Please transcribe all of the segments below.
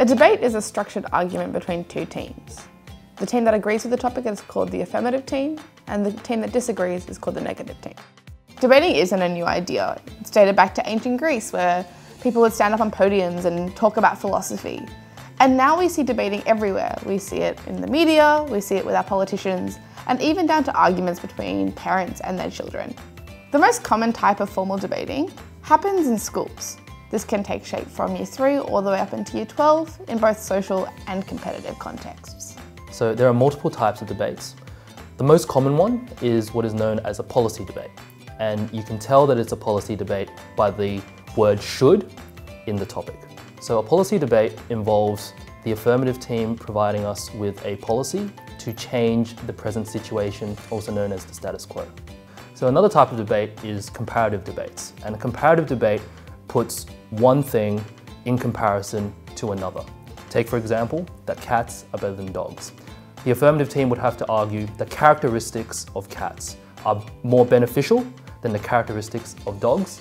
A debate is a structured argument between two teams. The team that agrees with the topic is called the affirmative team, and the team that disagrees is called the negative team. Debating isn't a new idea. It's dated back to ancient Greece, where people would stand up on podiums and talk about philosophy. And now we see debating everywhere. We see it in the media, we see it with our politicians, and even down to arguments between parents and their children. The most common type of formal debating happens in schools. This can take shape from year three all the way up into year 12 in both social and competitive contexts. So there are multiple types of debates. The most common one is what is known as a policy debate. And you can tell that it's a policy debate by the word should in the topic. So a policy debate involves the affirmative team providing us with a policy to change the present situation, also known as the status quo. So another type of debate is comparative debates. And a comparative debate puts one thing in comparison to another. Take for example, that cats are better than dogs. The affirmative team would have to argue the characteristics of cats are more beneficial than the characteristics of dogs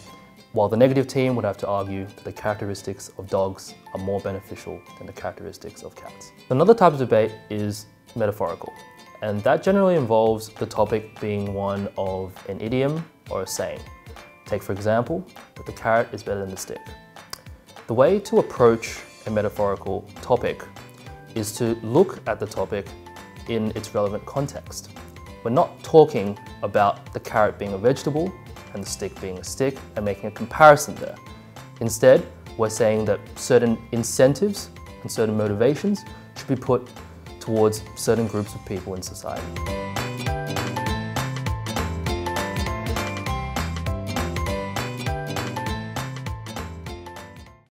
while the negative team would have to argue that the characteristics of dogs are more beneficial than the characteristics of cats. Another type of debate is metaphorical, and that generally involves the topic being one of an idiom or a saying. Take for example, that the carrot is better than the stick. The way to approach a metaphorical topic is to look at the topic in its relevant context. We're not talking about the carrot being a vegetable and the stick being a stick and making a comparison there. Instead, we're saying that certain incentives and certain motivations should be put towards certain groups of people in society.